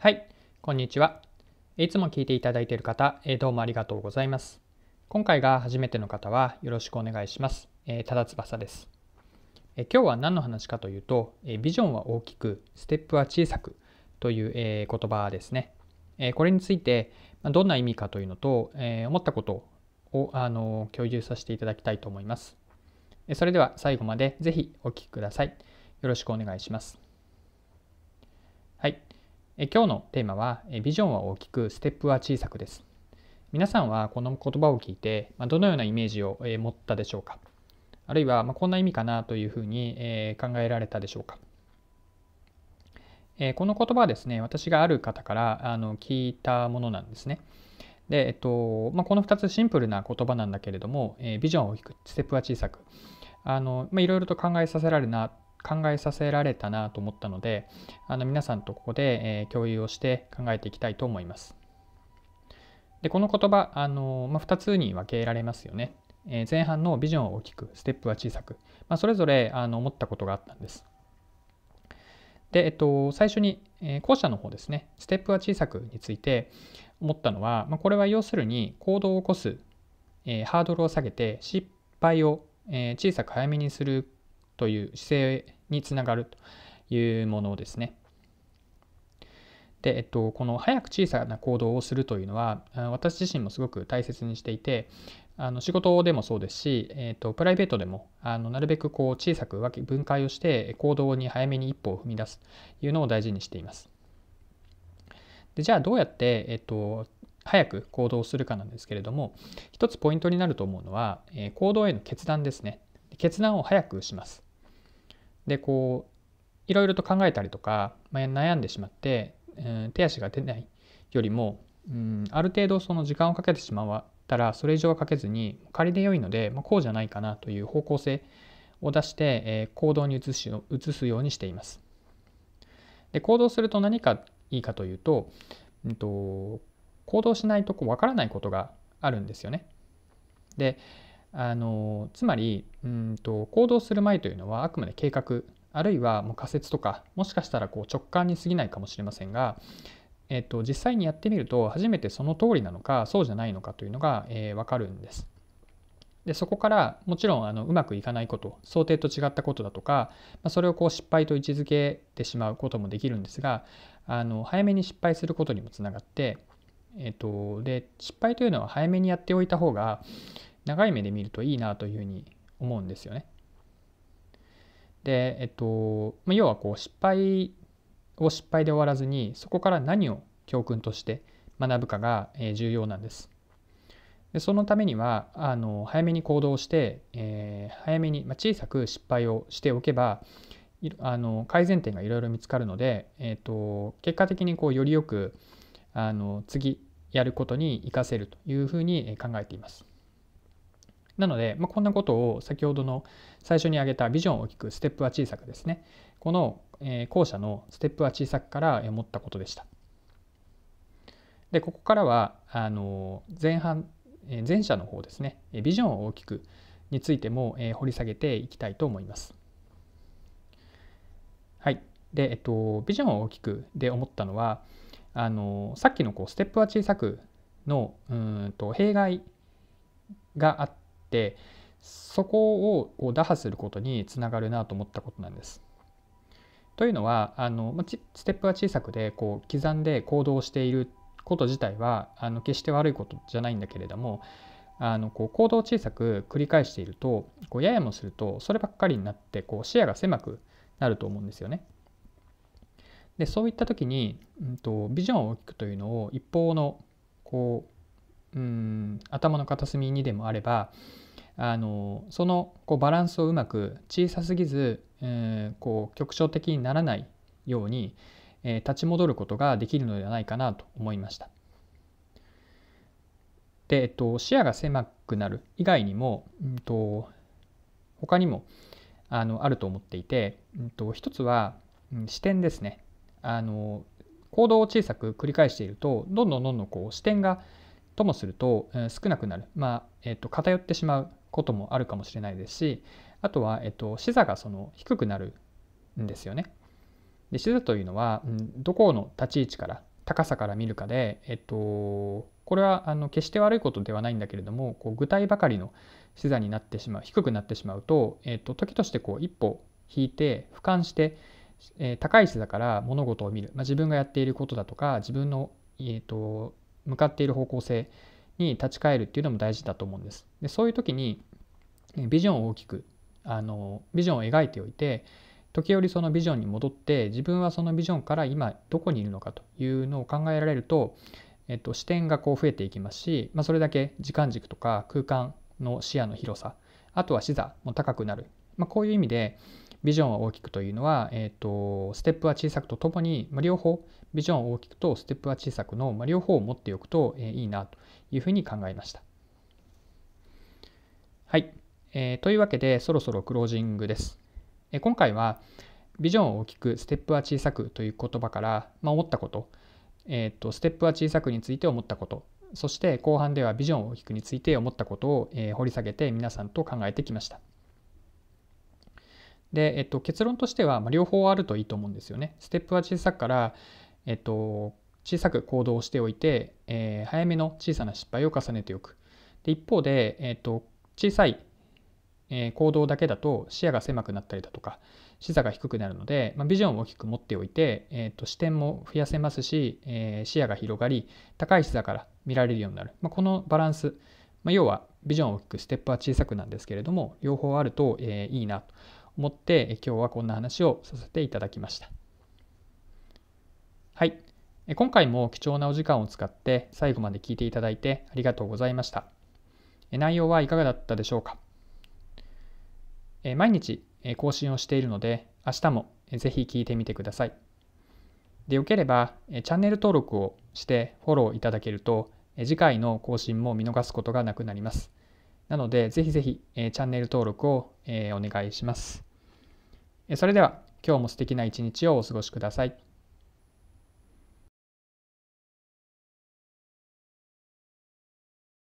はい、こんにちは。いつも聞いていただいている方、えどうもありがとうございます。今回が初めての方はよろしくお願いします。ただ翼です。え今日は何の話かというと、えビジョンは大きく、ステップは小さくという言葉ですね。えこれについてまどんな意味かというのと、思ったことをあの共有させていただきたいと思います。それでは最後までぜひお聴きください。よろしくお願いします。はい。え今日のテーマは、ビジョンは大きく、ステップは小さくです。皆さんはこの言葉を聞いて、まどのようなイメージを持ったでしょうか？あるいは、まこんな意味かなというふうに考えられたでしょうか？この言葉はですね、私がある方からあの聞いたものなんですね。で、えっとま、この2つシンプルな言葉なんだけれども、えビジョンは大きく、ステップは小さく、あのまあ、いろいろと考えさせられるな考えさせられたなと思ったのであの皆さんとここで、え共有をして考えていきたいと思います。でこの言葉あの、まあ、2つに分けられますよね。え前半のビジョンは大きくステップは小さく、まあ、それぞれあの思ったことがあったんです。で、えっと、最初に、え後者の方ですね、ステップは小さくについて思ったのは、まあ、これは要するに行動を起こす、えー、ハードルを下げて失敗を、えー、小さく早めにするという姿勢につながるというものですね。で、えっと、この早く小さな行動をするというのは私自身もすごく大切にしていてあの仕事でもそうですし、えっと、プライベートでもあのなるべくこう小さく分け分解をして行動に早めに一歩を踏み出すというのを大事にしています。でじゃあどうやって、えっと、早く行動するかなんですけれども一つポイントになると思うのは、え行動への決断ですね。決断を早くします。でこういろいろと考えたりとか、まあ、悩んでしまって、えー、手足が出ないよりも、うん、ある程度その時間をかけてしまったらそれ以上はかけずに仮で良いので、まあ、こうじゃないかなという方向性を出して、えー、行動に移し移すようにしています。で行動すると何かいいかというと,、うんと、行動しないとこう分からないことがあるんですよね。であのつまりうんと行動する前というのはあくまで計画あるいはもう仮説とかもしかしたらこう直感に過ぎないかもしれませんが、えっと、実際にやってみると初めてその通りなのかそうじゃないのかというのが、えー、分かるんです。でそこからもちろんあのうまくいかないこと想定と違ったことだとか、まあ、それをこう失敗と位置づけてしまうこともできるんですがあの早めに失敗することにもつながって、えっと、で失敗というのは早めにやっておいた方が長い目で見るといいなというふうに思うんですよね。で、えっと、ま要はこう失敗を失敗で終わらずにそこから何を教訓として学ぶかが重要なんです。でそのためにはあの早めに行動して、えー、早めに、まあ、小さく失敗をしておけばあの改善点がいろいろ見つかるので、えーと、結果的にこうよりよくあの次やることに活かせるというふうに考えています。なので、まあ、こんなことを先ほどの最初に挙げたビジョンを大きくステップは小さくですねこの、え後者のステップは小さくから思ったことでした。でここからはあの前半前者の方ですねビジョンを大きくについても掘り下げていきたいと思います。はい。で、えっと、ビジョンを大きくで思ったのはあのさっきのこうステップは小さくのうんと弊害があっってそこをこう打破することにつながるなと思ったことなんです。というのはあのステップは小さくでこう刻んで行動していること自体はあの決して悪いことじゃないんだけれどもあのこう行動を小さく繰り返しているとこうややもするとそればっかりになってこう視野が狭くなると思うんですよね。でそういった時に、うんと、ビジョンを大きくというのを一方のこううん頭の片隅にでもあればあのそのこうバランスをうまく小さすぎず、えー、こう局所的にならないように、えー、立ち戻ることができるのではないかなと思いました。で、えっと、視野が狭くなる以外にも、うんと、他にもあのあると思っていて、うんと、一つは、うん、視点ですね。あの行動を小さく繰り返しているとどんどんどんどんこう視点がともすると、え少なくなる、まあえー、と偏ってしまうこともあるかもしれないですしあとは、えー、と視座がその低くなるんですよね。で視座というのは、うん、どこの立ち位置から高さから見るかで、えっと、これはあの決して悪いことではないんだけれどもこう具体ばかりの視座になってしまう低くなってしまうと、えっと、時としてこう一歩引いて俯瞰して、えー、高い視座から物事を見る、まあ、自分がやっていることだとか自分の、えっと、向かっている方向性に立ち返るっていうのも大事だと思うんです。でそういう時にビジョンを大きくあのビジョンを描いておいて時折そのビジョンに戻って自分はそのビジョンから今どこにいるのかというのを考えられると、えっと、視点がこう増えていきますし、まあ、それだけ時間軸とか空間の視野の広さあとは視座も高くなる、まあ、こういう意味でビジョンは大きくというのは、えっと、ステップは小さくとともに、まあ、両方ビジョンは大きくとステップは小さくの、まあ、両方を持っておくと、えー、いいなというふうに考えました。はい、えー、というわけでそろそろクロージングですえ。今回はビジョンを大きくステップは小さくという言葉から、まあ、思ったこと、えーと、ステップは小さくについて思ったことそして後半ではビジョンを大きくについて思ったことを、えー、掘り下げて皆さんと考えてきました。で、えっと、結論としては、まあ、両方あるといいと思うんですよね。ステップは小さくから、えっと、小さく行動しておいて、えー、早めの小さな失敗を重ねておく。で一方で、えっと、小さいえ行動だけだと視野が狭くなったりだとか視座が低くなるので、まあ、ビジョンを大きく持っておいて、えー、と視点も増やせますし、えー、視野が広がり高い視座から見られるようになる、まあ、このバランス、まあ、要はビジョンを大きくステップは小さくなんですけれども両方あると、えー、いいなと思って、今日はこんな話をさせていただきましたはい今回も貴重なお時間を使って最後まで聞いていただいてありがとうございました内容はいかがだったでしょうか？毎日更新をしているので、明日もぜひ聞いてみてください。でよければ、チャンネル登録をしてフォローいただけると、次回の更新も見逃すことがなくなります。なので、ぜひぜひチャンネル登録をお願いします。それでは、今日も素敵な一日をお過ごしください。